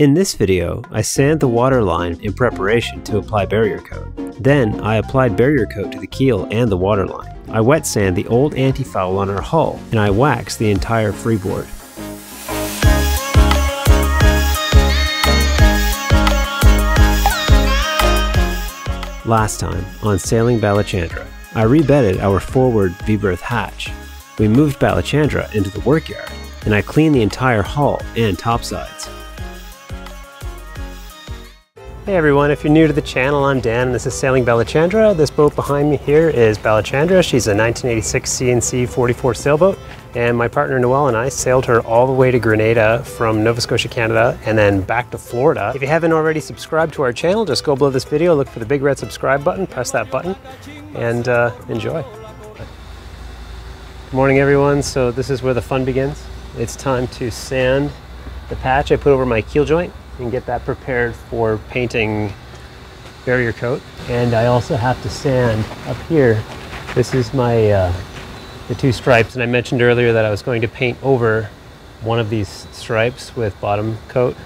In this video, I sand the water line in preparation to apply barrier coat. Then, I applied barrier coat to the keel and the water line. I wet sand the old anti-foul on our hull, and I wax the entire freeboard. Last time, on sailing Balachandra, I rebedded our forward V-berth hatch. We moved Balachandra into the workyard, and I cleaned the entire hull and topsides. Hey everyone, if you're new to the channel, I'm Dan and this is Sailing Balachandra. This boat behind me here is Balachandra. She's a 1986 C&C 44 sailboat and my partner Nawal and I sailed her all the way to Grenada from Nova Scotia, Canada and then back to Florida. If you haven't already subscribed to our channel, just go below this video, look for the big red subscribe button, press that button and uh, enjoy. Good morning everyone, so this is where the fun begins. It's time to sand the patch I put over my keel joint and get that prepared for painting barrier coat. And I also have to sand up here. This is my uh, the two stripes, and I mentioned earlier that I was going to paint over one of these stripes with bottom coat.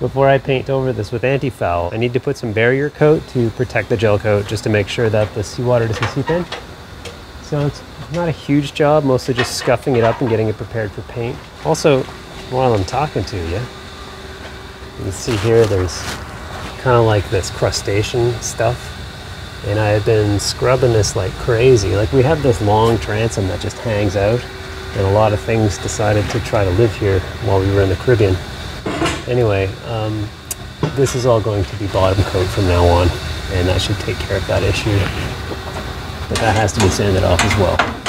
Before I paint over this with anti-foul, I need to put some barrier coat to protect the gel coat just to make sure that the seawater doesn't seep in. So it's not a huge job, mostly just scuffing it up and getting it prepared for paint. Also, while I'm talking to you, you can see here there's kind of like this crustacean stuff. And I've been scrubbing this like crazy. Like we have this long transom that just hangs out. And a lot of things decided to try to live here while we were in the Caribbean. Anyway, um, this is all going to be bottom coat from now on. And that should take care of that issue. But that has to be sanded off as well.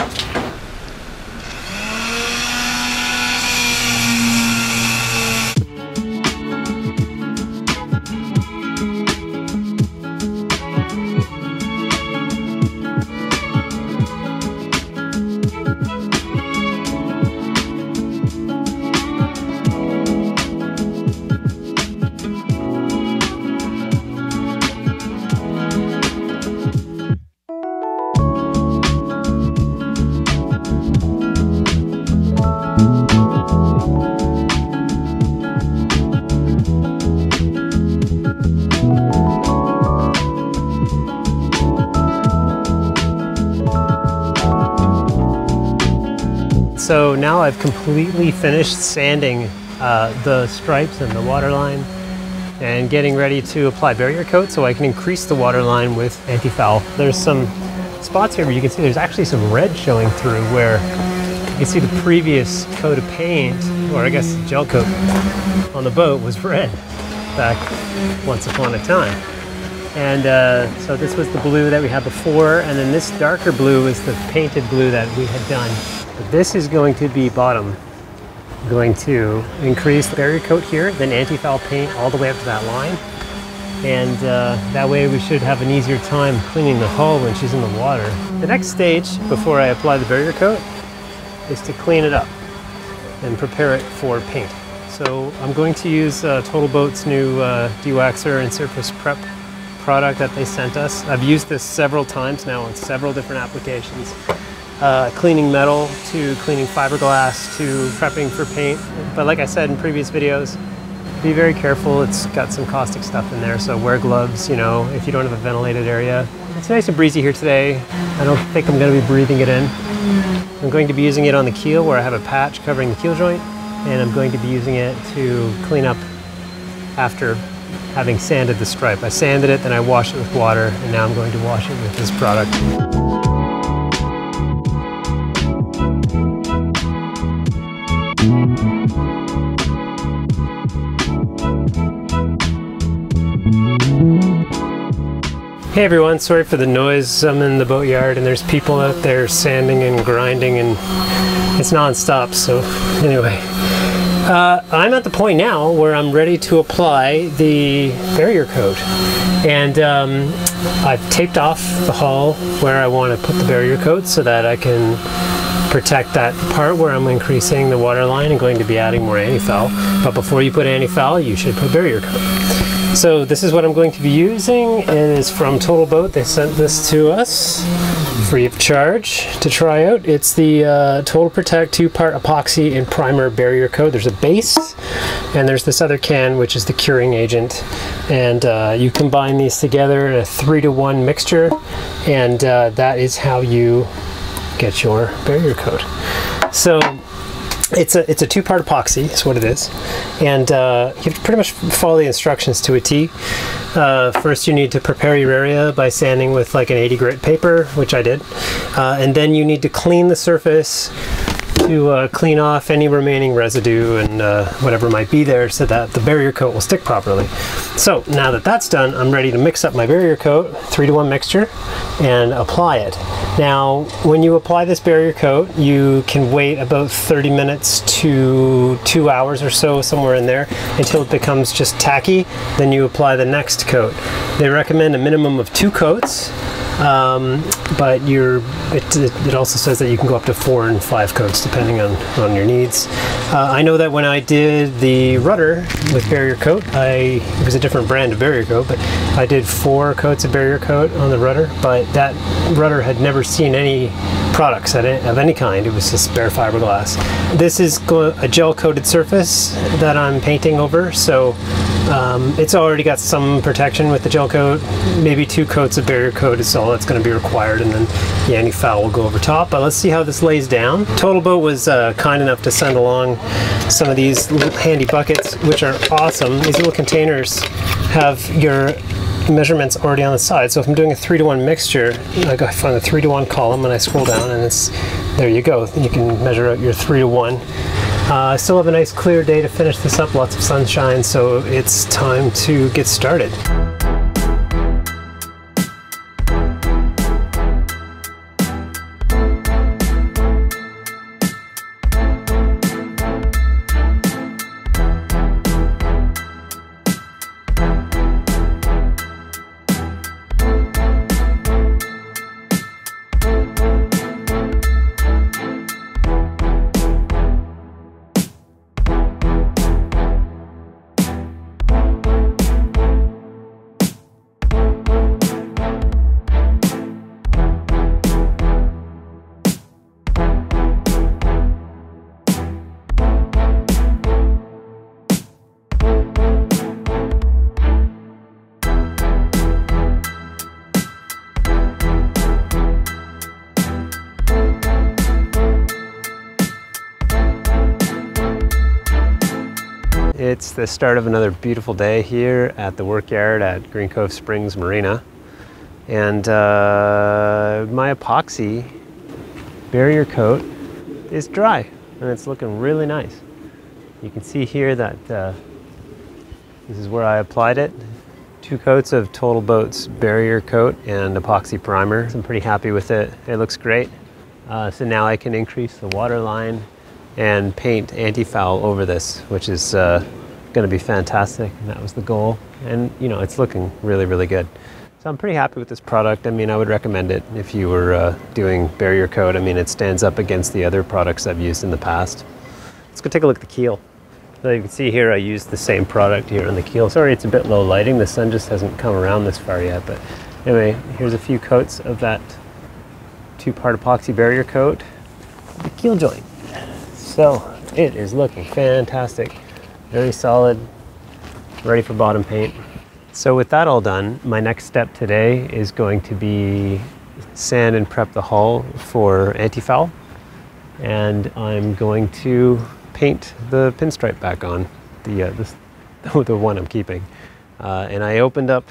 I've completely finished sanding uh, the stripes and the waterline and getting ready to apply barrier coat so I can increase the waterline with anti-foul. There's some spots here where you can see there's actually some red showing through where you can see the previous coat of paint, or I guess gel coat on the boat was red back once upon a time. And uh, so this was the blue that we had before, and then this darker blue is the painted blue that we had done this is going to be bottom. I'm going to increase the barrier coat here, then anti-foul paint all the way up to that line. And uh, that way we should have an easier time cleaning the hull when she's in the water. The next stage before I apply the barrier coat is to clean it up and prepare it for paint. So I'm going to use uh, Total Boat's new uh, dewaxer and surface prep product that they sent us. I've used this several times now on several different applications uh, cleaning metal to cleaning fiberglass to prepping for paint. But like I said in previous videos, be very careful. It's got some caustic stuff in there, so wear gloves, you know, if you don't have a ventilated area. It's nice and breezy here today. I don't think I'm going to be breathing it in. I'm going to be using it on the keel where I have a patch covering the keel joint, and I'm going to be using it to clean up after having sanded the stripe. I sanded it, then I washed it with water, and now I'm going to wash it with this product. Hey everyone, sorry for the noise. I'm in the boatyard and there's people out there sanding and grinding and it's non-stop. So anyway, uh, I'm at the point now where I'm ready to apply the barrier coat. And um, I've taped off the hull where I want to put the barrier coat so that I can protect that part where I'm increasing the water line and going to be adding more anti-foul. But before you put anti-foul, you should put barrier coat. So this is what I'm going to be using. It is from Total Boat. They sent this to us free of charge to try out. It's the uh, Total Protect two-part epoxy and primer barrier coat. There's a base and there's this other can which is the curing agent and uh, you combine these together in a three to one mixture and uh, that is how you get your barrier coat. So it's a it's a two-part epoxy is what it is. And uh, you have to pretty much follow the instructions to a T. Uh, first you need to prepare your area by sanding with like an 80 grit paper which I did. Uh, and then you need to clean the surface to uh, clean off any remaining residue and uh, whatever might be there so that the barrier coat will stick properly. So now that that's done, I'm ready to mix up my barrier coat, three to one mixture, and apply it. Now, when you apply this barrier coat, you can wait about 30 minutes to two hours or so, somewhere in there, until it becomes just tacky. Then you apply the next coat. They recommend a minimum of two coats um, but you're, it, it, also says that you can go up to four and five coats depending on, on your needs. Uh, I know that when I did the rudder with barrier coat, I, it was a different brand of barrier coat, but I did four coats of barrier coat on the rudder, but that rudder had never seen any products of any kind. It was just bare fiberglass. This is a gel coated surface that I'm painting over, so um, it's already got some protection with the gel coat. Maybe two coats of barrier coat is all that's going to be required, and then the anti-foul will go over top. But let's see how this lays down. Total Boat was uh, kind enough to send along some of these handy buckets, which are awesome. These little containers have your measurements already on the side. So if I'm doing a three to one mixture, I go find the three to one column and I scroll down and it's, there you go. You can measure out your three to one. Uh, I still have a nice clear day to finish this up, lots of sunshine, so it's time to get started. It's the start of another beautiful day here at the workyard at Green Cove Springs Marina. And uh, my epoxy barrier coat is dry and it's looking really nice. You can see here that uh, this is where I applied it. Two coats of Total Boats barrier coat and epoxy primer. I'm pretty happy with it. It looks great. Uh, so now I can increase the water line and paint anti-foul over this, which is uh, going to be fantastic. And that was the goal. And, you know, it's looking really, really good. So I'm pretty happy with this product. I mean, I would recommend it if you were uh, doing barrier coat. I mean, it stands up against the other products I've used in the past. Let's go take a look at the keel. So you can see here I used the same product here on the keel. Sorry it's a bit low lighting. The sun just hasn't come around this far yet. But anyway, here's a few coats of that two-part epoxy barrier coat. The keel joint. So it is looking fantastic very solid, ready for bottom paint. So with that all done, my next step today is going to be sand and prep the hull for anti-foul. And I'm going to paint the pinstripe back on, the, uh, this, the one I'm keeping. Uh, and I opened up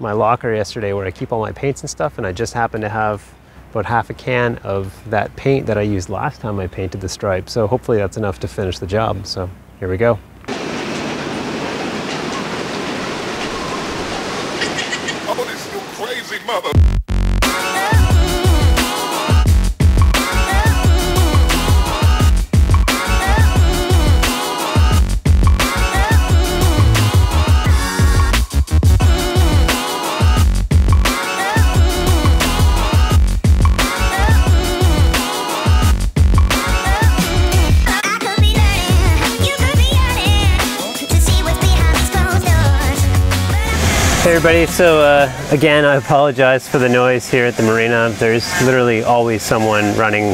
my locker yesterday where I keep all my paints and stuff, and I just happened to have about half a can of that paint that I used last time I painted the stripe. So hopefully that's enough to finish the job. So here we go. Hey everybody, so uh, again, I apologize for the noise here at the marina. There's literally always someone running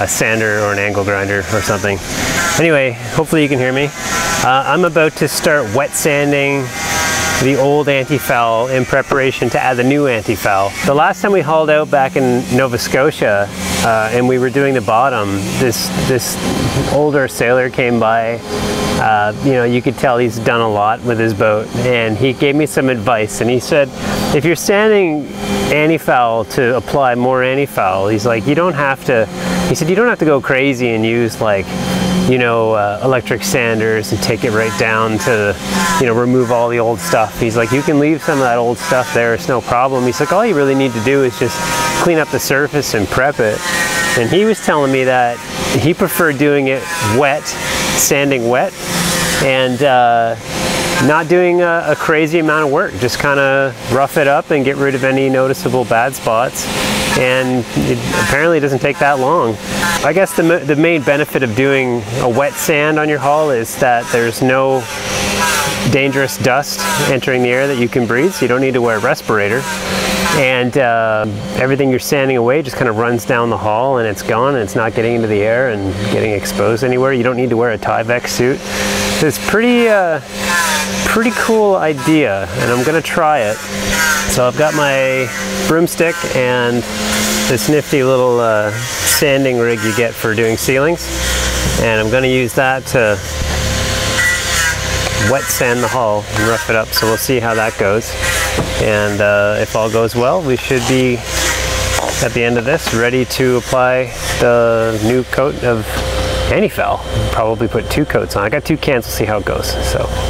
a sander or an angle grinder or something. Anyway, hopefully you can hear me. Uh, I'm about to start wet sanding the old anti-foul in preparation to add the new anti-foul. The last time we hauled out back in Nova Scotia uh, and we were doing the bottom, this, this older sailor came by. Uh, you know, you could tell he's done a lot with his boat and he gave me some advice and he said, if you're sanding anti-foul to apply more anti-foul, he's like, you don't have to, he said, you don't have to go crazy and use like you know, uh, electric sanders and take it right down to, you know, remove all the old stuff. He's like, you can leave some of that old stuff there, it's no problem. He's like, all you really need to do is just clean up the surface and prep it. And he was telling me that he preferred doing it wet, sanding wet, and uh, not doing a, a, crazy amount of work. Just kind of rough it up and get rid of any noticeable bad spots. And it apparently doesn't take that long. I guess the, the main benefit of doing a wet sand on your hull is that there's no dangerous dust entering the air that you can breathe, so you don't need to wear a respirator. And uh, everything you're sanding away just kind of runs down the hull and it's gone and it's not getting into the air and getting exposed anywhere. You don't need to wear a Tyvek suit. It's pretty, uh, pretty cool idea and I'm gonna try it. So I've got my broomstick and this nifty little uh, sanding rig you get for doing ceilings. And I'm going to use that to wet sand the hull and rough it up. So we'll see how that goes. And uh, if all goes well, we should be at the end of this ready to apply the new coat of anti-foul. Probably put two coats on. I got two cans, we'll see how it goes. So.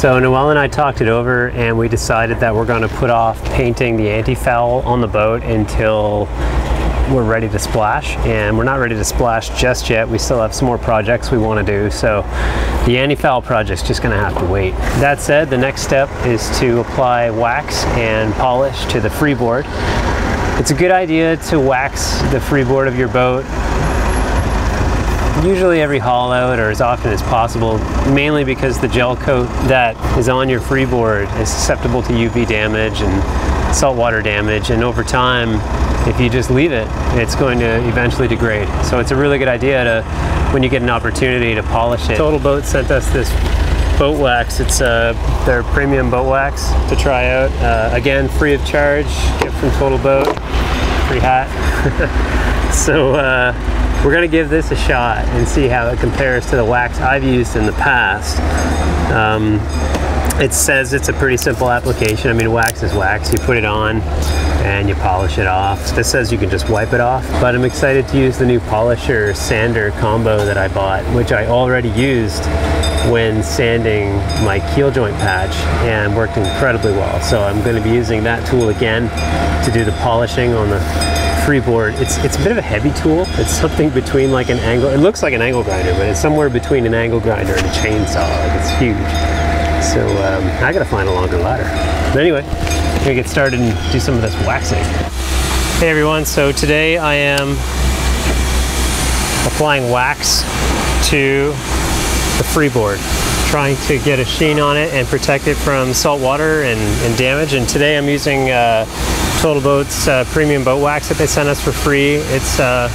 So Nawal and I talked it over and we decided that we're going to put off painting the anti-foul on the boat until we're ready to splash and we're not ready to splash just yet. We still have some more projects we want to do. So the anti-foul project's just going to have to wait. That said, the next step is to apply wax and polish to the freeboard. It's a good idea to wax the freeboard of your boat usually every haul out or as often as possible, mainly because the gel coat that is on your freeboard is susceptible to UV damage and saltwater damage. And over time if you just leave it it's going to eventually degrade. So it's a really good idea to when you get an opportunity to polish it. Total boat sent us this boat wax. It's uh, their premium boat wax to try out. Uh, again free of charge. Get from total boat. Free hat. So uh, we're gonna give this a shot and see how it compares to the wax I've used in the past. Um, it says it's a pretty simple application. I mean, wax is wax. You put it on and you polish it off. This says you can just wipe it off, but I'm excited to use the new polisher sander combo that I bought, which I already used when sanding my keel joint patch and worked incredibly well. So I'm going to be using that tool again to do the polishing on the freeboard. It's it's a bit of a heavy tool. It's something between like an angle. It looks like an angle grinder, but it's somewhere between an angle grinder and a chainsaw. Like it's huge. So um, I gotta find a longer ladder. But anyway, I'm gonna get started and do some of this waxing. Hey everyone, so today I am applying wax to the freeboard trying to get a sheen on it and protect it from salt water and, and damage and today I'm using uh, Total Boats uh, premium boat wax that they sent us for free. It's uh,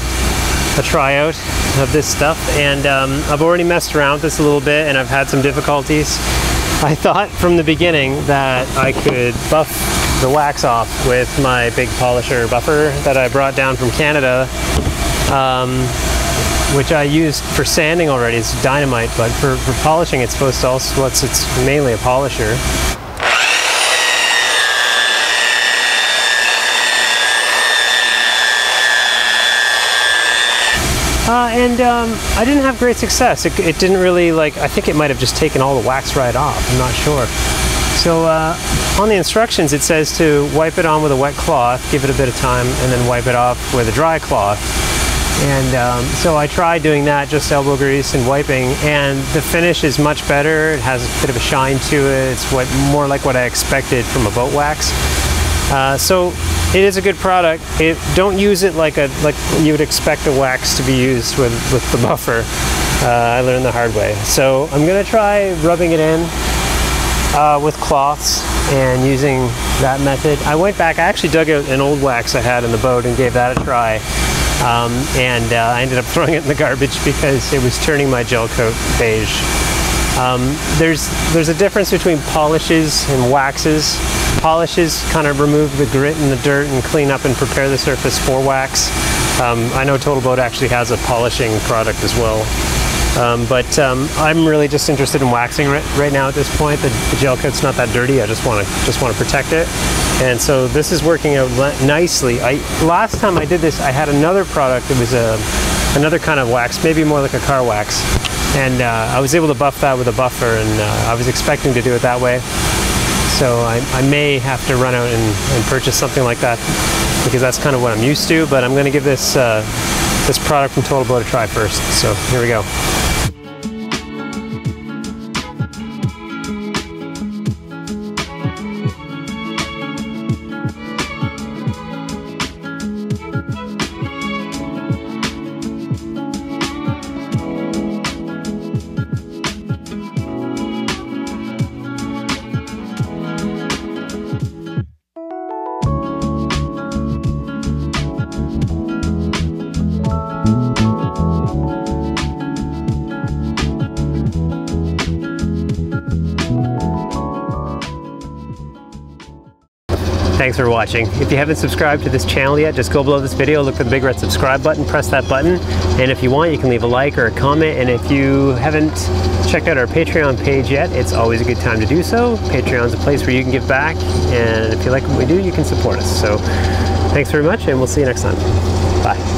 a tryout of this stuff and um, I've already messed around with this a little bit and I've had some difficulties. I thought from the beginning that I could buff the wax off with my big polisher buffer that I brought down from Canada um, which I used for sanding already. It's dynamite, but for, for polishing it's supposed to also, what's it's mainly a polisher. Uh, and um, I didn't have great success. It, it, didn't really like, I think it might have just taken all the wax right off. I'm not sure. So uh, on the instructions, it says to wipe it on with a wet cloth, give it a bit of time, and then wipe it off with a dry cloth. And um, so I tried doing that, just elbow grease and wiping, and the finish is much better. It has a bit of a shine to it. It's what more like what I expected from a boat wax. Uh, so it is a good product. It, don't use it like a like you would expect a wax to be used with with the buffer. Uh, I learned the hard way. So I'm gonna try rubbing it in uh, with cloths and using that method. I went back. I actually dug out an old wax I had in the boat and gave that a try. Um, and uh, I ended up throwing it in the garbage because it was turning my gel coat beige. Um, there's there's a difference between polishes and waxes. Polishes kind of remove the grit and the dirt and clean up and prepare the surface for wax. Um, I know Total Boat actually has a polishing product as well. Um, but um, I'm really just interested in waxing right, right now at this point. The, the, gel coat's not that dirty. I just want to just want to protect it, and so this is working out nicely. I last time I did this, I had another product. It was a another kind of wax, maybe more like a car wax, and uh, I was able to buff that with a buffer, and uh, I was expecting to do it that way. So I, I may have to run out and, and, purchase something like that because that's kind of what I'm used to. But I'm going to give this uh, this product from Total Boat a try first. So here we go. Thanks for watching. If you haven't subscribed to this channel yet, just go below this video, look for the big red subscribe button, press that button, and if you want, you can leave a like or a comment, and if you haven't checked out our Patreon page yet, it's always a good time to do so. Patreon's a place where you can give back, and if you like what we do, you can support us. So thanks very much, and we'll see you next time. Bye.